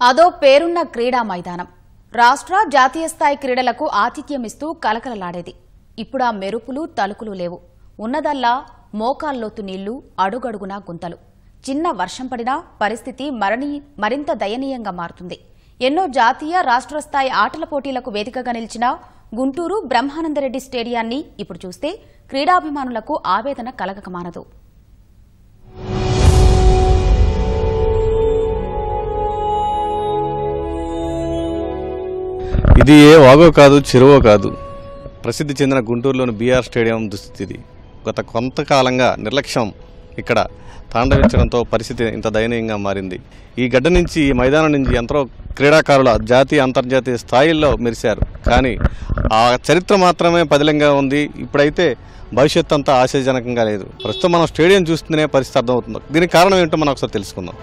అదో పేరున్న క్రీడా మైదానం. రాష్ట్ర జాతీయ స్థాయి క్రీడలకు ఆతిథ్యమిస్తూ కలకలలాడేది. ఇప్పుడు ఆ మెరుపులు తలుకులు లేవు. ఉన్నదల్లా మోకాల్లోతు నీళ్ళు అడుగడుగునా గుంతలు. చిన్న వర్షం పడినా పరిస్థితి మరణి మరింత దయనీయంగా మారుతుంది. ఎన్నో జాతీయ రాష్ట్ర స్థాయి ఆటల పోటీలకు వేదికగా నిలిచిన గుంటూరు బ్రహ్మానందరెడ్డి స్టేడియాన్ని ఇప్పుడు చూస్తే క్రీడాభిమానులకు ఆవేదన కలగకమానదు. ఇది ఏ వాగో కాదు చెరువో కాదు. ప్రసిద్ధి చెందిన గుంటూరులోని బీఆర్ స్టేడియం దుస్థితి గత కొంతకాలంగా నిర్లక్ష్యం ఇక్కడ తాండవించడంతో పరిస్థితి ఇంత దయనీయంగా మారింది. ఈ గడ్డ నుంచి ఈ మైదానం నుంచి ఎంతో క్రీడాకారుల జాతీయ అంతర్జాతీయ స్థాయిల్లో మెరిశారు. కానీ ఆ చరిత్ర మాత్రమే పదిలంగా ఉంది. ఇప్పుడైతే భవిష్యత్ అంతా ఆశాజనకంగా లేదు. ప్రస్తుతం మనం స్టేడియం చూస్తేనే పరిస్థితి అర్థమవుతుంది. దీనికి కారణం ఏంటో మనం ఒకసారి తెలుసుకుందాం.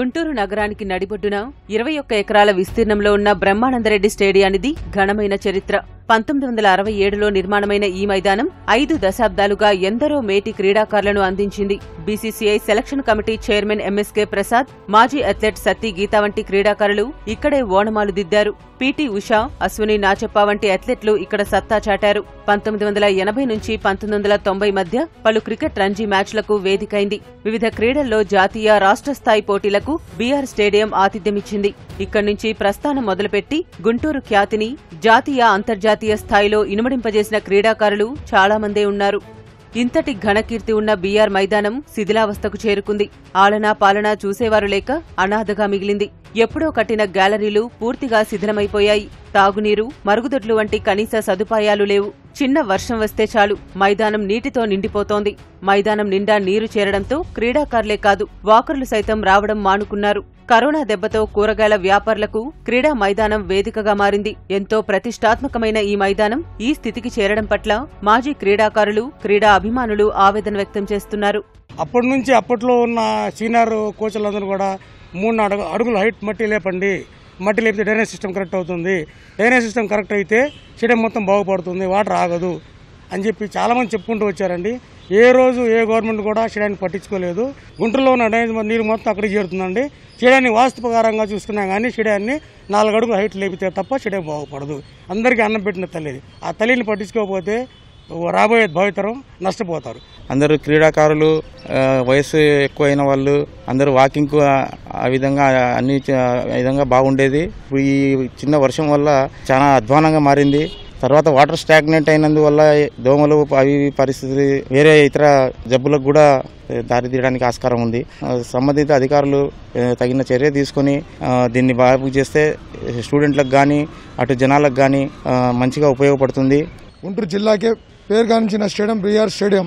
గుంటూరు నగరానికి నడిబొడ్డున ఇరవై ఒక్క ఎకరాల విస్తీర్ణంలో ఉన్న బ్రహ్మానందరెడ్డి స్టేడియానిది ఘనమైన చరిత్ర. పంతొమ్మిది వందల అరవై ఏడులో నిర్మాణమైన ఈ మైదానం ఐదు దశాబ్దాలుగా ఎందరో మేటి క్రీడాకారులను అందించింది. BCCI selection committee chairman MSK Prasad మాజీ అథ్లెట్ సత్తి గీత వంటి క్రీడాకారులు ఇక్కడే ఓణమాలు దిద్దారు. పీటీ ఉషా అశ్విని నాచప్ప వంటి అథ్లెట్లు ఇక్కడ సత్తా చాటారు. పంతొమ్మిది వందల ఎనభై నుంచి పంతొమ్మిది వందల తొంభై మధ్య పలు క్రికెట్ రంజీ మ్యాచ్లకు వేదికైంది. వివిధ క్రీడల్లో జాతీయ రాష్ట్ర స్థాయి పోటీలకు బీఆర్ స్టేడియం ఆతిథ్యమిచ్చింది. ఇక్కడి నుంచి ప్రస్థానం మొదలుపెట్టి గుంటూరు ఖ్యాతిని జాతీయ అంతర్జాతీయ స్థాయిలో ఇనుమడింపజేసిన క్రీడాకారులు చాలా మందే ఉన్నారు. ఇంతటి ఘనకీర్తి ఉన్న బీఆర్ మైదానం శిథిలావస్థకు చేరుకుంది. ఆలనా పాలనా చూసేవారు లేక అనాథగా మిగిలింది. ఎప్పుడో కట్టిన గ్యాలరీలు పూర్తిగా శిథిలమైపోయాయి. తాగునీరు మరుగుదొడ్లు వంటి కనీస సదుపాయాలు లేవు. చిన్న వర్షం వస్తే చాలు. మైదానం నీటితో నిండిపోతోంది. మైదానం నిండా నీరు చేరడంతో క్రీడాకారులే కాదు వాకర్లు సైతం రావడం మానుకున్నారు. కరోనా దెబ్బతో కూరగాయల వ్యాపారులకు క్రీడా మైదానం వేదికగా మారింది. ఎంతో ప్రతిష్టాత్మకమైన ఈ మైదానం ఈ స్థితికి చేరడం పట్ల మాజీ క్రీడాకారులు క్రీడా అభిమానులు ఆవేదన వ్యక్తం చేస్తున్నారు. అప్పటి నుంచి అప్పట్లో ఉన్న సీనియర్ కోచ్లందరూ కూడా మూడు అడుగు అడుగులు హైట్ మట్టి లేపండి మట్టి లేపితే డ్రైనేజ్ సిస్టమ్ కరెక్ట్ అవుతుంది. డ్రైనేజ్ సిస్టమ్ కరెక్ట్ అయితే స్టేడియం మొత్తం బాగుపడుతుంది వాటర్ ఆగదు. అని చెప్పి చాలామంది చెప్పుకుంటూ వచ్చారండి. ఏ రోజు ఏ గవర్నమెంట్ కూడా స్టేడియాన్ని పట్టించుకోలేదు. గుంటూరులో ఉన్న డ్రైనేజ్ నీరు మొత్తం అక్కడికి చేరుతుందండి. స్టేడియాన్ని వాస్తు ప్రకారంగా చూసుకున్నా కానీ స్టేడియాన్ని నాలుగు అడుగులు హైట్ లేపితే తప్ప స్టేడియం బాగుపడదు. అందరికీ అన్నం పెట్టిన తల్లిది ఆ తల్లిని పట్టించుకోకపోతే రాబోయే భావితరం నష్టపోతారు. అందరూ క్రీడాకారులు వయసు ఎక్కువైన వాళ్ళు అందరూ వాకింగ్కు ఆ విధంగా అన్ని విధంగా బాగుండేది. ఈ చిన్న వర్షం వల్ల చాలా అధ్వానంగా మారింది. తర్వాత వాటర్ స్టాగ్నెంట్ అయినందువల్ల దోమలు అవి పరిస్థితి వేరే ఇతర జబ్బులకు కూడా దారి తీయడానికి ఆస్కారం ఉంది. సంబంధిత అధికారులు తగిన చర్య తీసుకొని దీన్ని బాగు చేస్తే స్టూడెంట్లకు కానీ అటు జనాలకు కానీ మంచిగా ఉపయోగపడుతుంది. గుంటూరు జిల్లాకే పేరుగాంచిన స్టేడియం బీఆర్ స్టేడియం.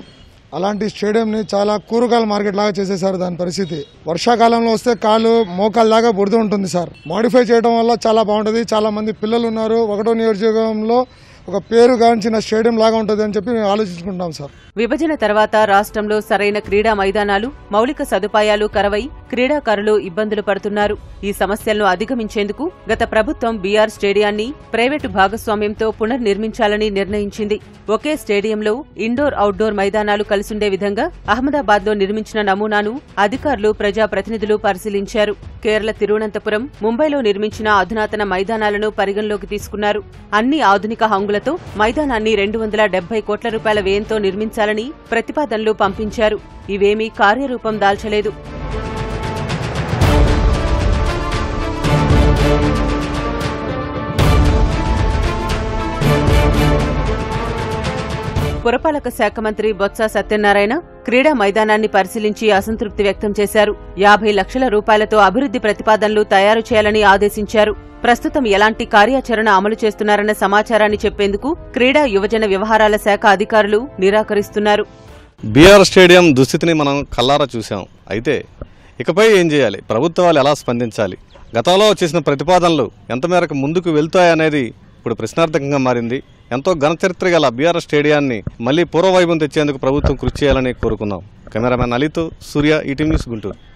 అలాంటి స్టేడియంని చాలా కూరగాయల మార్కెట్ లాగా చేసేసారు దాని పరిస్థితి. వర్షాకాలంలో వస్తే కాలు మోకాలు దాకా బురద ఉంటుంది సార్. మోడిఫై చేయడం వల్ల చాలా బాగుంటుంది. చాలా మంది పిల్లలు ఉన్నారు. ఒకటో నియోజకవర్గంలో ఒక పేరుగాంచిన స్టేడియం లాగా ఉంటుంది అని చెప్పి మేము ఆలోచించుకుంటాం సార్. విభజన తర్వాత రాష్ట్రంలో సరైన క్రీడా మైదానాలు మౌలిక సదుపాయాలు కరవై క్రీడాకారులు ఇబ్బందులు పడుతున్నారు. ఈ సమస్యలను అధిగమించేందుకు గత ప్రభుత్వం బీఆర్ స్టేడియాన్ని ప్రైవేటు భాగస్వామ్యంతో పునర్నిర్మించాలని నిర్ణయించింది. ఒకే స్టేడియంలో ఇండోర్ అవుట్డోర్ మైదానాలు కలిసుండే విధంగా అహ్మదాబాద్లో నిర్మించిన నమూనాను అధికారులు ప్రజాప్రతినిధులు పరిశీలించారు. కేరళ తిరువనంతపురం ముంబైలో నిర్మించిన అధునాతన మైదానాలను పరిగణలోకి తీసుకున్నారు. అన్ని ఆధునిక హంగులతో మైదానాన్ని రెండు వందల డెబ్బై కోట్ల రూపాయల వ్యయంతో నిర్మించాలని ప్రతిపాదనలు పంపించారు. ఇవేమీ కార్యరూపం దాల్చలేదు. పురపాలక శాఖ మంత్రి బొత్స సత్యనారాయణ క్రీడా మైదానాన్ని పరిశీలించి అసంతృప్తి వ్యక్తం చేశారు. యాభై లక్షల రూపాయలతో అభివృద్ది ప్రతిపాదనలు తయారు చేయాలని ఆదేశించారు. ప్రస్తుతం ఎలాంటి కార్యాచరణ అమలు చేస్తున్నారన్న సమాచారాన్ని చెప్పేందుకు క్రీడా యువజన వ్యవహారాల శాఖ అధికారులు నిరాకరిస్తున్నారు. బీఆర్ స్టేడియం దుస్థితిని మనం కల్లారా చూశాం. అయితే ఇకపై ఏం చేయాలి? ప్రభుత్వాలు ఎలా స్పందించాలి? గతంలో చేసిన ప్రతిపాదనలు ఎంత మేరకు ముందుకు వెళ్తాయనేది ఇప్పుడు ప్రశ్నార్థకంగా మారింది. ఎంతో ఘనచరిత్ర గల బీఆర్ స్టేడియాన్ని మళ్ళీ పూర్వవైభవం తెచ్చేందుకు ప్రభుత్వం కృషి చేయాలని కోరుకుందాం. కెమెరామెన్ అలీతో సూర్య ఈటీ న్యూస్ గుంటూరు.